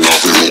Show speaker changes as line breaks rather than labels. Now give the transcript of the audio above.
nothing, nothing.